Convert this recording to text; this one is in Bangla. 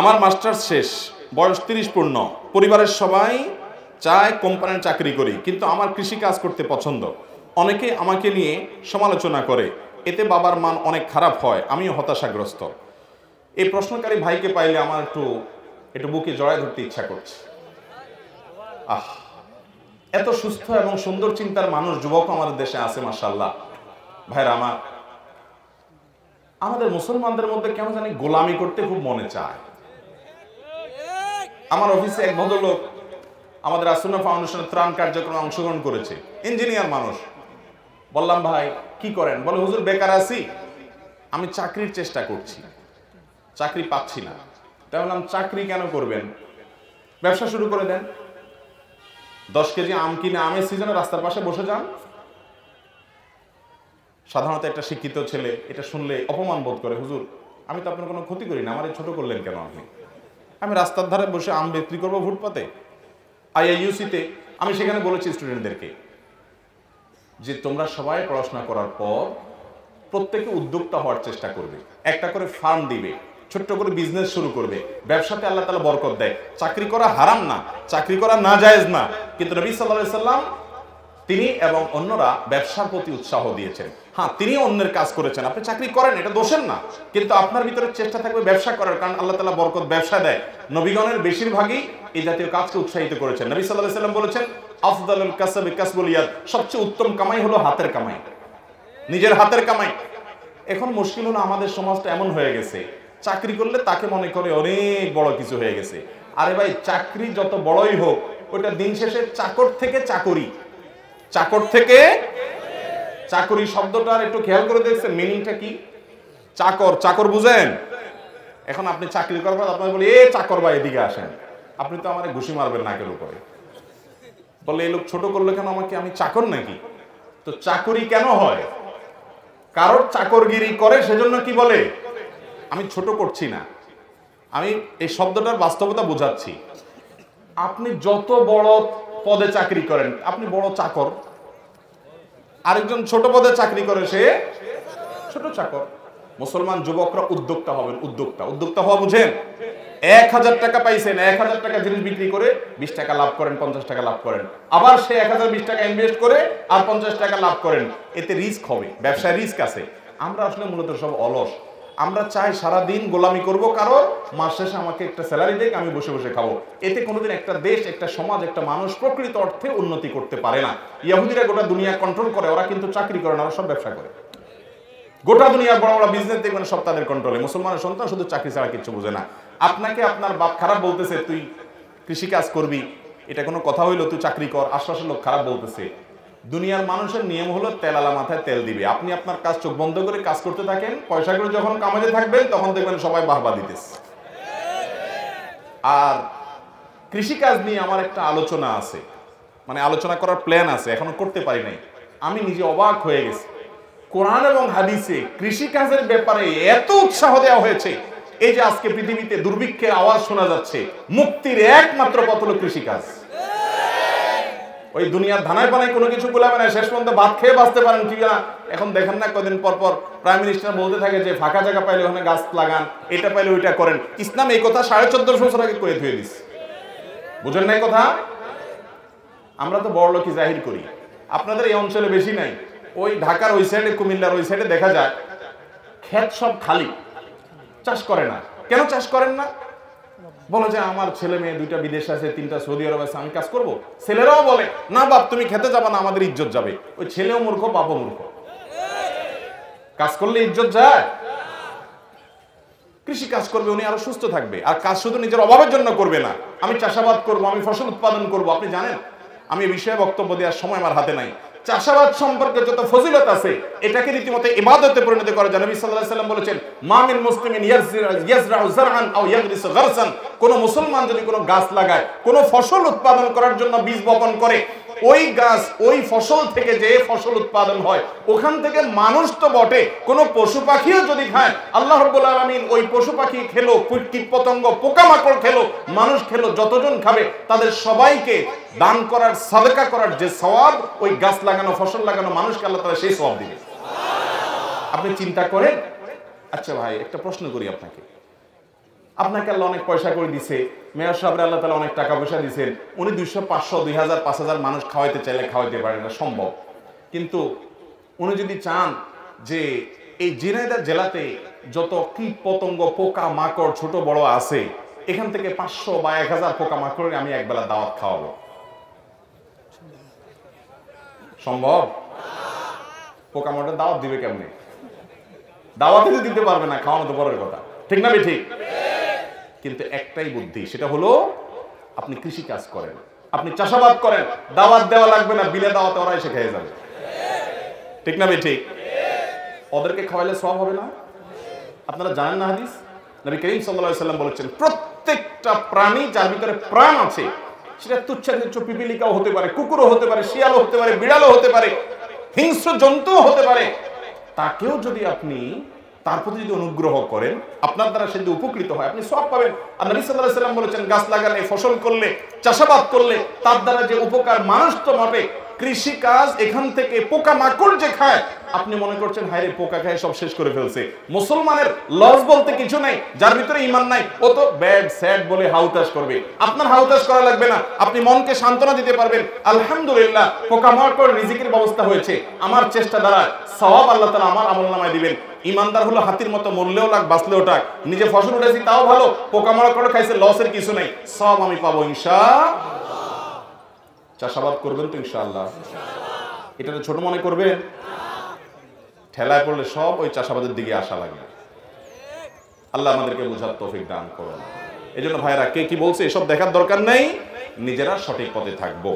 আমার মাস্টার্স শেষ, বয়স তিরিশ পূর্ণ। পরিবারের সবাই চায় কোম্পানির চাকরি করি, কিন্তু আমার কৃষি কাজ করতে পছন্দ। অনেকে আমাকে নিয়ে সমালোচনা করে, এতে বাবার মান অনেক খারাপ হয়, আমিও হতাশাগ্রস্ত। এই প্রশ্নকারী ভাইকে পাইলে আমার একটু একটু বুকে জড়ায় ধরতে ইচ্ছা করছে। আহ, এত সুস্থ এবং সুন্দর চিন্তার মানুষ যুবক আমাদের দেশে আছে মাসাল্লাহ ভাইরা, আমার, আমাদের মুসলমানদের মধ্যে কেন জানি গোলামি করতে খুব মনে চায়। আমার অফিসে এক ভদ্রলোক আমাদের আসুনা ফাউন্ডেশনের ত্রাণ কার্যক্রমে অংশগ্রহণ করেছে। ইঞ্জিনিয়ার মানুষ। বললাম, ভাই, কি করেন? বলে, হুজুর, বেকার আছি। আমি চাকরির চেষ্টা করছি। চাকরি পাচ্ছি না। তাই বললাম, চাকরি কেন করবেন? ব্যবসা শুরু করে দেন। দশ কেজি আম কিনে আমের সিজনে রাস্তার পাশে বসে যান। সাধারণত একটা শিক্ষিত ছেলে এটা শুনলে অপমান বোধ করে, হুজুর, আমি তো আপনার কোনো ক্ষতি করি না। আমার ছোট করলেন কেন আপনি? আমি রাস্তার ধারে বসে আম বিক্রি করব ফুটপাতে। আইআইইউসিতে আমি সেখানে বলেছি স্টুডেন্টদেরকে যে তোমরা সবাই পড়াশোনা করার পর প্রত্যেকে উদ্যোক্তা হওয়ার চেষ্টা করবে। একটা করে ফার্ম দিবে, ছোট্ট করে বিজনেস শুরু করবে। ব্যবসাতে আল্লাহ তালা বরকত দেয়। চাকরি করা হারাম না, চাকরি করা না জায়েজ না। কিন্তু রবি সাল্লাহ সাল্লাম তিনি এবং অন্যরা ব্যবসার প্রতি উৎসাহ দিয়েছেন। হ্যাঁ তিনি অন্যের কাজ করেছেন। আপনি চাকরি করেন, এটা দোষের না। কিন্তু আপনার ভিতরে চেষ্টা থাকবে ব্যবসা করার, কারণ আল্লাহ তালা বরকত ব্যবসা দেয়। নবীগণের বেশিরভাগই এই জাতীয় কাজকে উৎসাহিত করেছেন। নবী সাল্লাহ সাল্লাম বলেছেন, আফদালুল কাসাবি কাসবুল ইয়াদ। সবচেয়ে উত্তম কামাই হলো হাতের কামাই। নিজের হাতের কামাই। এখন মুশকিল হলো আমাদের সমাজটা এমন হয়ে গেছে, চাকরি করলে তাকে মনে করে অনেক বড় কিছু হয়ে গেছে। আরে ভাই, চাকরি যত বড়ই হোক, ওটা দিন শেষে চাকর থেকে চাকরি। চাকর থেকে চাকরি শব্দটার একটু খেয়াল করে দেখছেন মিনিংটা কি? চাকর চাকর বুঝেন? এখন আপনি চাকরি করার পর আপনার বলি, এ চাকর বা এদিকে আসেন। আপনি তো আমার ঘুষি মারবেন নাকের উপরে। বলে এই লোক ছোট করলে কেন আমাকে? আমি চাকর নাকি? তো চাকরি কেন হয়? কারোর চাকরগিরি করে সেজন্য কি বলে? আমি ছোট করছি না। আমি এই শব্দটার বাস্তবতা বোঝাচ্ছি। আপনি যত বড় পদে চাকরি করেন। আপনি বড় চাকর। আরেকজন ছোট পদে চাকরি করে সে ছোট চাকর। মুসলমান যুবকরা উদ্যোক্তা হবেন, উদ্যোক্তা। উদ্যোক্তা হওয়া বুঝেন? এক হাজার টাকা পাইছেন, এক হাজার টাকা জিনিস বিক্রি করে বিশ টাকা লাভ করেন, পঞ্চাশ টাকা লাভ করেন। আবার সে এক হাজার বিশ টাকা ইনভেস্ট করে আর পঞ্চাশ টাকা লাভ করেন। এতে রিস্ক হবে, ব্যবসায় রিস্ক আছে। আমরা আসলে মূলত সব অলস। আমরা চাই সারা দিন গোলামি করব কারও মাস শেষে আমাকে একটা স্যালারি দেখ আমি বসে বসে খাব। এতে কোনোদিন একটা দেশ, একটা সমাজ, একটা মানুষ প্রকৃত অর্থে উন্নতি করতে পারে না। ইয়াহুদিরা গোটা দুনিয়া কন্ট্রোল করে, ওরা কিন্তু চাকরি করে না, ওরা সব ব্যবসা করে। গোটা দুনিয়ার বড় বড় বিজনেস দেখবেন, সব তাদের কন্ট্রোলে মুসলমানের সন্তান শুধু চাকরি ছাড়া কিছু বোঝে না। আপনাকে আপনার বাপ খারাপ বলতেছে, তুই কৃষি কাজ করবি। এটা কোনো কথা হইল, তুই চাকরি কর। আশ্বাসের লোক খারাপ বলতেছে। দুনিয়ার মানুষের নিয়ম হলো তেলালা মাথায় তেল দিবে। আপনি আপনার কাজ চোখ বন্ধ করে কাজ করতে থাকেন, পয়সাগুলো যখন কামাতে থাকবেন, তখন দেখবেন সবাই বাহবা দিতেছে। আর কৃষিকাজ নিয়ে আমার একটা আলোচনা আছে। মানে আলোচনা করার প্ল্যান আছে, এখনও করতে পারি নাই। আমি নিজে অবাক হয়ে গেছি। কোরআন এবং হাদিসে কৃষিকাজের ব্যাপারে এত উৎসাহ দেওয়া হয়েছে। এই যে আজকে পৃথিবীতে দুর্ভিক্ষের আওয়াজ শোনা যাচ্ছে, মুক্তির একমাত্র পথ হলো কৃষিকাজ। ওই দুনিয়ার ধানায় পানায় কোনো কিছু গোলাবে না, শেষ পর্যন্ত ভাত খেয়ে বাঁচতে পারেন কি না। এখন দেখেন না কদিন পর পর প্রাইম মিনিস্টার বলতে থাকে যে ফাঁকা জায়গা পাইলে ওখানে গাছ লাগান, এটা পাইলে ওইটা করেন। ইসলাম এই কথা সাড়ে চোদ্দশো বছর আগে করে ধুয়ে দিস বুঝেন নাই কথা? আমরা তো বড় লোকই জাহির করি। আপনাদের এই অঞ্চলে বেশি নাই। ওই ঢাকার ওই সাইডে কুমিল্লার ওই সাইডে দেখা যায়, ক্ষেত সব খালি। চাষ করে না। কেন চাষ করেন না? বলে যে আমার ছেলে মেয়ে দুইটা বিদেশে আছে, তিনটা সৌদি আরব আছে, আমি কাজ করব? ছেলেরাও বলে, না বাপ, তুমি খেতে যাবা না, আমাদের ইজ্জত যাবে। ওই ছেলেও মূর্খ, বাপও মূর্খ। কাজ করলে ইজ্জত যায়। কৃষি কাজ করবে, উনি আরও সুস্থ থাকবে। আর কাজ শুধু নিজের অভাবের জন্য করবে না। আমি চাষাবাদ করব, আমি ফসল উৎপাদন করব, আপনি জানেন? আমি বিষয়ে বক্তব্য দেওয়ার সময় আমার হাতে নাই। চাষাবাদ সম্পর্কে যত ফজিলত আছে, এটাকে রীতিমতো ইবাদতে পরিণত করা যায় নবী সাল্লাল্লাহু আলাইহি সাল্লাম বলেছেন মামিন মুসলিমিন ইয়াজরাউ জারআন আও ইয়াগরিসু গারসান। কোন মুসলমান যদি কোনো গাছ লাগায়, কোন ফসল উৎপাদন করার জন্য বীজ বপন করে, ওই গাছ ওই ফসল থেকে যে ফসল উৎপাদন হয়, ওখান থেকে মানুষ তো বটে, কোনো পশু পাখিও যদি খায়, আল্লাহ রাব্বুল আলামিন ওই পশু পাখি খেলো, কীট পতঙ্গ, পোকামাকড় খেলো, মানুষ খেলো, যতজন খাবে, তাদের সবাইকে দান করার, সাদকা করার যে সওয়াব, ওই গাছ লাগানো, ফসল লাগানো মানুষকে আল্লাহ তাআলা সেই সওয়াব দিবে আপনি চিন্তা করেন আচ্ছা ভাই, একটা প্রশ্ন করি আপনাকে। আপনাকে আল্লাহ অনেক পয়সা করে দিছে, মেয়র সাহেব আল্লাহ তালা অনেক টাকা পয়সা দিয়েছেন উনি দুইশো, পাঁচশো, দুই হাজার, পাঁচ হাজার মানুষ খাওয়াইতে চাইলে খাওয়াইতে পারেন এটা সম্ভব। কিন্তু উনি যদি চান যে এই জিনাইদা জেলাতে যত কীট পতঙ্গ পোকা মাকড় ছোট বড় আছে, এখান থেকে পাঁচশো বা এক হাজার পোকা মাকড়ের আমি একবেলা দাওয়াত খাওয়াবো। সম্ভব? পোকা মাকড়ের দাওয়াত দিবে কেমনে? দাওয়াতে তো দিতে পারবে না খাওয়ানো তো বড়ের কথা। ঠিক না ঠিক কিন্তু একটাই বুদ্ধি, সেটা হলো আপনি কৃষি কাজ করেন, আপনি চাষাবাদ করেন, দাওয়াত দেওয়া লাগবে না বিলে দাওয়াতে ওরা এসে খেয়ে যাবে। ঠিক না ঠিক ওদেরকে খাওয়াইলে সব হবে না? আপনারা জানেন না হাদিস? নবী করিম সাল্লাম বলেছেন, প্রত্যেকটা প্রাণী যার ভিতরে প্রাণ আছে সেটা তুচ্ছাতুচ্ছ পিপিলিকাও হতে পারে, কুকুরও হতে পারে, শিয়ালও হতে পারে, বিড়ালও হতে পারে, হিংস্র জন্তুও হতে পারে। তাকেও যদি আপনি তার প্রতি যদি অনুগ্রহ করেন, আপনার দ্বারা সে যদি উপকৃত হয়, আপনি সব পাবেন। আর নবী আলাইহি সাল্লাম বলেছেন, গাছ লাগালে, ফসল করলে, চাষাবাদ করলে, তার দ্বারা যে উপকার মানুষ তো পাবে কৃষি কাজ এখান থেকে পোকা মাকড় যে খায়, আপনি মনে করছেন, হায়রে, পোকা খায়, সব শেষ করে ফেলছে। মুসলমানের লস বলতে কিছু নাই, যার ভিতরে ইমান নাই, ও তো ব্যাড স্যাড বলে হাউতাস করবে। আপনার হাউতাস করা লাগবে না, আপনি মনকে সান্ত্বনা দিতে পারবেন। আলহামদুলিল্লাহ পোকা মাকড় রিজিকের ব্যবস্থা হয়েছে। আমার চেষ্টা দ্বারা সওয়াব আল্লাহ তাআলা আমার আমল নামায় দিবেন। ইমানদার হলো হাতির মতো মরলেও লাগ, বাঁচলেও টাক। নিজে ফসল উঠেছি, তাও ভালো পোকা মাকড় খাইছে লসের কিছু নাই। সব আমি পাবো ইনশা চাষাবাদ করবেন তো ইনশাআল্লাহ। এটা তো ছোট মনে করবে ঠেলায় পড়লে সব ওই চাষাবাদের দিকে আসা লাগে। আল্লাহ আমাদেরকে বোঝার তৌফিক দান করুন। এই জন্য ভাইরা কে কি বলছে, এসব দেখার দরকার নেই। নিজেরা সঠিক পথে থাকব।